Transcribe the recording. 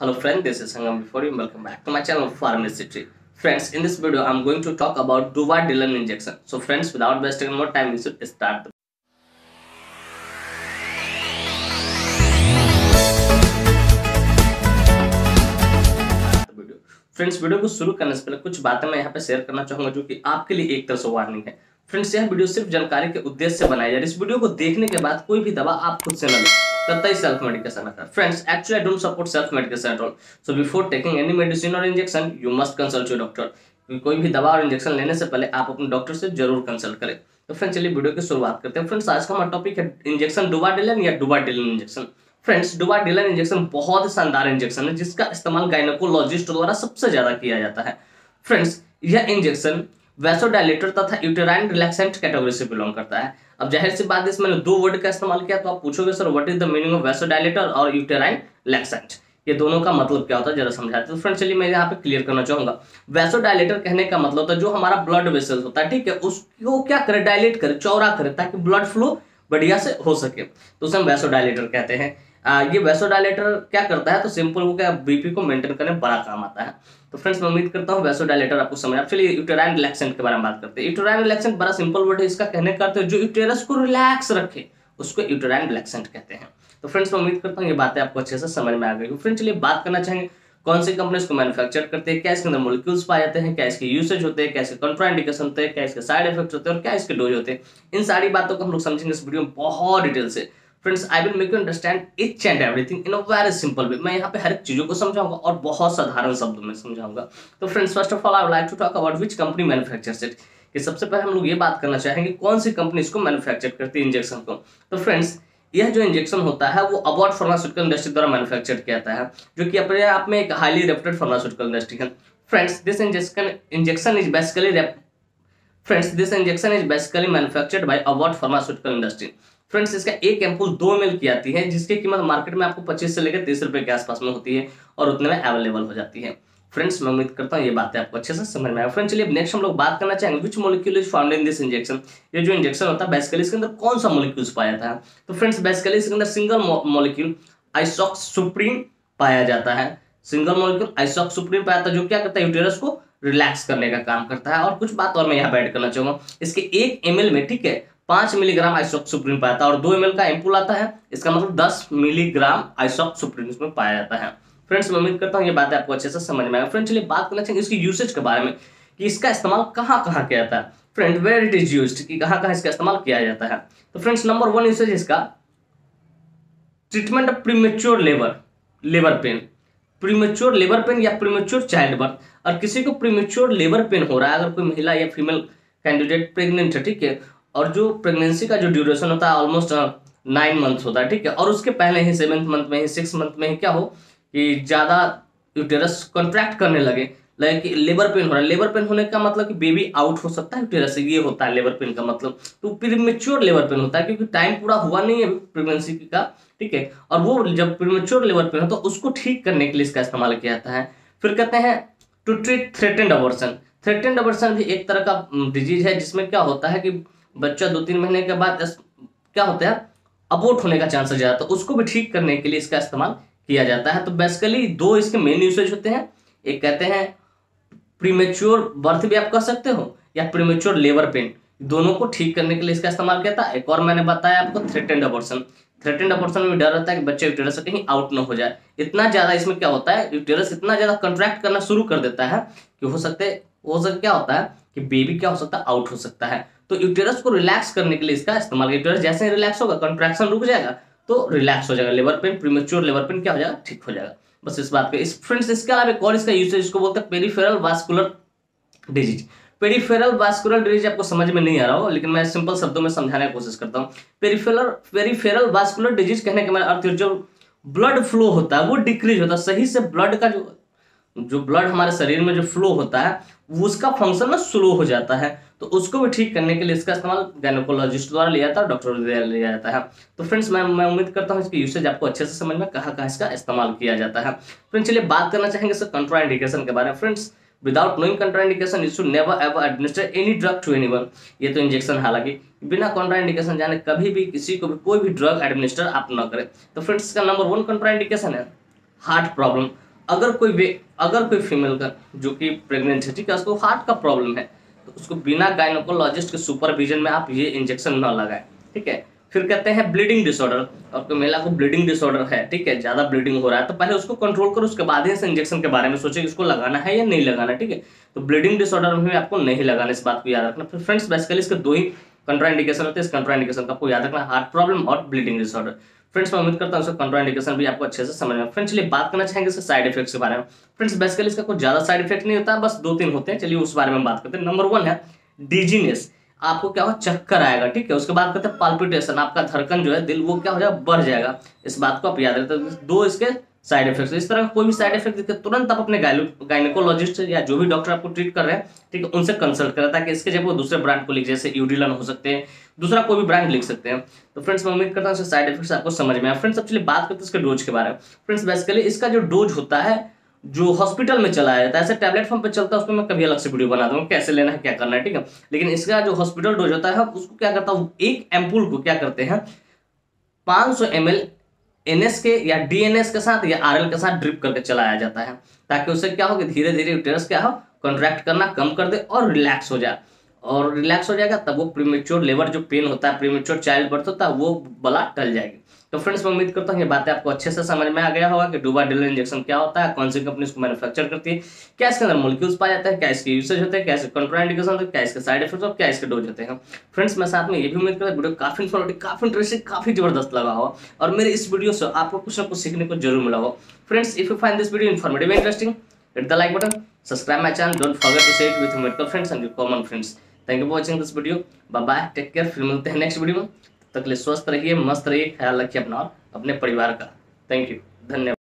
Hello friend, this is Sangam before you welcome back to my channel Pharmacy Friends, in this video I'm going to talk about Duvardilin injection. So friends, without wasting more time, we should start the friends video को शुरू करने से पहले कुछ बातें मैं यहाँ पे शेयर करना चाहूँगा जो कि आपके लिए एक तरह से वार्निंग है फ्रेंड्स यह वीडियो सिर्फ़ जानकारी के उद्देश्य से बनाया जाए इस वीडियो को देखने के बाद कोई भी दवा आप खुद से न लें। कतई सेल्फ मेडिकेशन ना friends actually I don't support self medication at all so before taking any medicine और injection you must consult your doctor कोई भी दवा और इंजेक्शन लेने से पहले आप अपने डॉक्टर से ज़रूर कंसल्ट करें। तो फ्रेंड्स चलिए वीडियो की शुरुआत करते हैं। फ्रेंड्स आज का हमारा टॉपिक है इंजेक्शन डुबाडिलन या Duvadilan injection friends Duvadilan injection बहुत शानदार इंजेक्शन है, जिसका इस्तेमाल गायनोकोलॉजिस्ट द्वारा सबसे ज़्यादा किया जाता है। फ्रेंड्स यह इंजेक्शन वैसोडाइलेटर तथा यूटेराइन रिलैक्सेंट कैटेगरी से बिलोंग करता है। अब ज़ाहिर सी बात है, इसमें दो वर्ड का इस्तेमाल किया तो आप पूछोगे, sir what is the meaning of vasodilator और यूटेराइन रिलैक्सेंट? ये दोनों का मतलब क्या होता है, जरा समझाते तो फ्रेंड चलिए मैं यहाँ पे क्लियर करना चाहूँगा। वैसोडाइलेटर कहने का मतलब होता है, जो हमारा ब्लड वेसल होता है, ठीक है, उसको क्या करे डायलेट करे चौड़ा करे, ताकि ब्लड फ्लो बढ़िया से हो सके। तो उसे हम वैसोडाइलेटर कहते हैं। आ, ये वैसोडाइलेटर क्या करता है? तो सिंपल वो क्या बीपी को मेंटेन करने में बड़ा काम आता है। तो फ्रेंड्स मैं उम्मीद करता हूँ वैसोडाइलेटर आपको समझ आप चलिए यूटेराइन रिलैक्सेंट के बारे में बात करते हैं। यूटेराइन रिलैक्सेंट बड़ा सिंपल वर्ड है। इसका कहने का जो यूटेरस को रिलैक्स रखे उसको यूटेराइन रिलैक्सेंट कहते हैं। तो फ्रेंड्स मैं उम्मीद करता हूँ ये बातें आपको अच्छे से समझ में आ गई फ्रेंड्स चलिए बात करना चाहेंगे कौन सी कंपनी इसको मैन्युफैक्चर करते हैं? क्या इसके अंदर मोलिक्यूल्स पाए जाते हैं? क्या इसके यूसेज होते हैं? क्या इसके कंट्राइंडिकेशन होते हैं? क्या इसके साइड इफ़ेक्ट होते हैं? और क्या इसके डोज होते हैं? इन सारी बातों को हम लोग समझेंगे इस वीडियो में बहुत डिटेल से। Friends I will make you understand each and everything in a very simple way मैं यहाँ पे हर एक चीज़ों को समझाऊँगा और बहुत साधारण शब्दों में समझाऊँगा। तो friends first of all I like to talk about which company manufactures it कि सबसे पहले हम लोग ये बात करना चाहेंगे, कौन सी कंपनी इसको मैन्युफैक्चर करती है इंजेक्शन को? तो फ्रेंड्स यह जो इंजेक्शन होता है, वो अबाउट फार्मास्यूटिकल इंडस्ट्री द्वारा मैन्युफैक्चर किया जाता है, जो कि अपने आप में एक हाईली रेप्यूटेड फार्मास्यूटिकल इंडस्ट्री है। Friends this injection injection is basically friends this injection is basically manufactured by Abbott pharmaceutical industry friends इसका एक एम्पुल दो एम की आती है, जिसकी कीमत मार्केट में आपको पच्चीस से लेकर तीस रुपए के आसपास में होती है और उतने में अवेलेबल हो जाती है। फ्रेंड्स मैं उम्मीद करता हूँ ये बातें आपको अच्छे से समझ में आए फ्रेंड्स चलिए नेक्स्ट हम लोग बात करना चाहेंगे which molecule is found in this injection ये जो इंजेक्शन होता है बेसिकली इसके अंदर कौन सा मोलिक्यूल्स पाया था तो फ्रेंड्स बेसिकली इसके अंदर सिंगल मोलिक्यूल आइसॉक्स सुप्रीम पाया जाता है। सिंगल मोलिक्यूल आइसॉक्स सुप्रीम पाया है, जो क्या करता है? यूटेरस को रिलैक्स करने का काम करता है। और कुछ बात और मैं यहाँ ऐड करना चाहूँगा। इसके एक एम में, ठीक है पाँच मिलीग्राम आइसोक सुप्रीम पाया जाता है और दो एम का एम्पुल आता है। इसका मतलब दस मिलीग्राम आइसोक सुप्रीम इसमें पाया जाता है। फ्रेंड्स मैं उम्मीद करता हूँ ये बात आपको अच्छे से समझ में आएगा। फ्रेंड्स चलिए बात करना चाहिए इसकी यूसेज के बारे में कि इसका इस्तेमाल कहाँ कहाँ किया जाता है। Friend where it is use कि कहाँ कहाँ इसका इस्तेमाल किया जाता है। तो फ्रेंड्स नंबर वन यूसेज इसका treatment of premature labour labour pain premature labour pain या प्रीमेच्योर चाइल्ड बर्थ और किसी को प्रीमेच्योर लेबर पेन हो रहा है, अगर कोई महिला या फीमेल कैंडिडेट प्रेग्नेंट है, ठीक है और जो प्रेगनेंसी का जो ड्यूरेशन होता है ऑलमोस्ट नाइन मंथ होता है, ठीक है? और उसके पहले ही सेवेंथ मंथ में ही सिक्स मंथ में ही क्या हो कि ज़्यादा यूटेरस कॉन्ट्रैक्ट करने लगे। लाइक लेबर पेन हो रहा है। लेबर पेन होने का मतलब कि बेबी आउट हो सकता है यूटेरस से, ये होता है लेबर पेन का मतलब। तो प्रीमेच्योर लेबर पेन होता है, क्योंकि टाइम पूरा हुआ नहीं है प्रेगनेंसी का, ठीक है? और वो जब प्रीमेच्योर लेबर पेन हो तो उसको ठीक करने के लिए इसका इस्तेमाल किया जाता है। फिर कहते हैं to treat threatened abortion threatened abortion भी एक तरह का डिज़ीज़ है, जिसमें क्या होता है कि बच्चा दो तीन महीने के बाद क्या होता है? अबोट होने का चांस ज़्यादा तो उसको भी ठीक करने के लिए इसका इस्तेमाल किया जाता है। तो बेसिकली दो इसके मेन यूसेज होते हैं। एक कहते हैं प्रीमेच्योर बर्थ भी आप कह सकते हो, या प्रीमेच्योर लेबर पेन दोनों को ठीक करने के लिए इसका इस्तेमाल किया था एक और मैंने बताया आपको थ्रेटेंड अबॉर्शन थ्रेटेंड अबॉर्शन में डर रहता है कि बच्चे यूटेरस से कहीं आउट ना हो जाए। इतना ज़्यादा इसमें क्या होता है? यूटेरस इतना ज़्यादा कंट्रैक्ट करना शुरू कर देता है कि हो सकते हो सकता क्या होता है कि बेबी क्या हो सकता है? आउट हो सकता है। तो यूटेरस को रिलैक्स करने के लिए इसका इस्तेमाल यूटेरस जैसे ही रिलैक्स होगा कंट्रैक्शन रुक जाएगा तो रिलैक्स हो जाएगा। Labour pain premature labour pain क्या हो जाएगा? ठीक हो जाएगा। बस इस बात पे। इस फ्रेंड्स इसके अलावा एक और इसका यूसेज इसको बोलते हैं peripheral vascular disease peripheral vascular disease आपको समझ में नहीं आ रहा हो लेकिन मैं सिंपल शब्दों में समझाने की कोशिश करता हूँ। पेरीफेरल पेरीफेरल वास्कुलर डिज़ीज़ कहने के मेरा अर्थ जो ब्लड फ्लो होता है, वो डिक्रीज होता है। सही से ब्लड का जो जो ब्लड हमारे शरीर में जो फ्लो होता है उसका फ़ंक्शन ना स्लो हो जाता है। तो उसको भी ठीक करने के लिए इसका इस्तेमाल गायनोकोलॉजिस्ट द्वारा लिया जाता है डॉक्टर द्वारा लिया जाता है। तो फ्रेंड्स मैं मैं उम्मीद करता हूँ इसकी यूसेज आपको अच्छे से समझ में कहाँ कहाँ इसका इस्तेमाल किया जाता है। फ्रेंड्स चलिए बात करना चाहेंगे सर कंट्रा इंडिकेशन के बारे में। Friends without knowing contra indication you should never ever administer any drug to anyone ये तो इंजेक्शन हालाँकि बिना कंट्रा इंडिकेशन जाने कभी भी किसी को भी, कोई भी ड्रग एडमिनिस्टर आप न करें। तो फ्रेंड्स इसका नंबर वन कंट्रा इंडिकेशन है हार्ट प्रॉब्लम अगर कोई अगर कोई फीमेल का, जो कि प्रेग्नेंट है, ठीक है, उसको हार्ट का प्रॉब्लम है तो उसको बिना गायनोकोलॉजिस्ट के सुपरविजन में आप ये इंजेक्शन न लगाए, ठीक है? फिर कहते हैं ब्लीडिंग डिसऑर्डर और कोई महिला को ब्लीडिंग डिसऑर्डर है, ठीक है? ज़्यादा ब्लीडिंग हो रहा है तो पहले उसको कंट्रोल करो, उसके बाद ही इस इंजेक्शन के बारे में सोचे, इसको लगाना है या नहीं लगाना, ठीक है? तो ब्लीडिंग डिसऑर्डर में आपको नहीं लगाना, इस बात को याद रखना। फिर फ्रेंड्स बेसिकली इसके दो ही कंट्राइंडिकेशन होते हैं। इस कंट्राइंडिकेशन का आपको याद रखना हार्ट प्रॉब्लम और ब्लीडिंग डिसऑर्डर फ्रेंड्स मैं उम्मीद करता हूँ कंट्रोल इंडिकेशन भी आपको अच्छे से समझ में फ्रेंड्स चलिए बात करना चाहेंगे इसके साइड इफेक्ट्स के बारे में। फ्रेंड्स बेसिकली इसका कोई ज़्यादा साइड इफ़ेक्ट नहीं होता, बस दो तीन होते हैं। चलिए उस बारे में बात करते हैं। नंबर वन है डिजीनेस आपको क्या हो, चक्कर आएगा, ठीक है? उसके बाद कहते हैं पाल्पिटेशन आपका धड़कन जो है, दिल वो क्या हो जाएगा, बढ़ जाएगा। इस बात को आप याद रखते दो इसके साइड इफेक्ट्स इस तरह का कोई भी साइड इफ़ेक्ट दिखे तुरंत आप अपने गायनिकोलॉजिस्ट या जो भी डॉक्टर आपको ट्रीट कर रहे हैं, ठीक है, उनसे कंसल्ट करें ताकि इसके जगह वो दूसरे ब्रांड को लिख, जैसे यूडिलन हो सकते हैं, दूसरा कोई भी ब्रांड लिख सकते हैं। तो फ्रेंड्स मैं उम्मीद करता हूँ साइड इफेक्ट्स आपको समझ में फ्रेंड्स चलिए बात करते हैं इसके डोज के बारे में। फ्रेंड्स बेसिकली इसका जो डोज होता है, जो हॉस्पिटल में चलाया जाता है, ऐसे टैबलेट फॉर्म पे चलता है, उसमें मैं कभी अलग से वीडियो बना दूँगा, कैसे लेना है, क्या करना है, ठीक है। लेकिन इसका जो हॉस्पिटल डोज होता है, उसको क्या करता हूँ, एक एम्पूल को क्या करते हैं, पाँच सौ एम एनएस के या डीएनएस के साथ या आरएल के साथ ड्रिप करके चलाया जाता है, ताकि उससे क्या हो कि धीरे धीरे यूटेरस क्या हो, कॉन्ट्रैक्ट करना कम कर दे और रिलैक्स हो जाए। और रिलैक्स हो जाएगा, तब वो प्रीमेच्योर लेबर जो पेन होता है प्रीमेच्योर चाइल्ड बर्थ होता है, वो बला टल जाएगी। तो फ्रेंड्स मैं उम्मीद करता हूँ ये बातें आपको अच्छे से समझ में आ गया होगा कि डूबा डिल इंजेक्शन क्या होता है, कौन सी कंपनी इसको मैन्युफैक्चर करती है, क्या इसके अंदर मोलिक्यूल्स पाया जाता है, क्या इसके यूसेज होते हैं, क्या इसके कंट्राइंडिकेशन होते हैं, क्या इसके साइड इफेक्ट्स और क्या इसके डोज होते हैं। फ्रेंड्स मैं साथ में ये भी उम्मीद करता हूँ, वीडियो काफ़ी इन्फॉर्मेटिव काफ़ी इंटरेस्टिंग काफ़ी ज़बरदस्त लगा हो और मेरे इस वीडियो से आपको कुछ ना कुछ सीखने को ज़रूर मिला हो। Friends if you find this video informative interesting hit the like button, subscribe my channel, don't forget to share it with your medical friends and your thank you for watching this video bye bye take care फिर मिलते हैं next video में. तक लिए स्वस्थ रहिए, मस्त रहिए, ख्याल रखिए अपना और अपने परिवार का. थैंक यू धन्यवाद.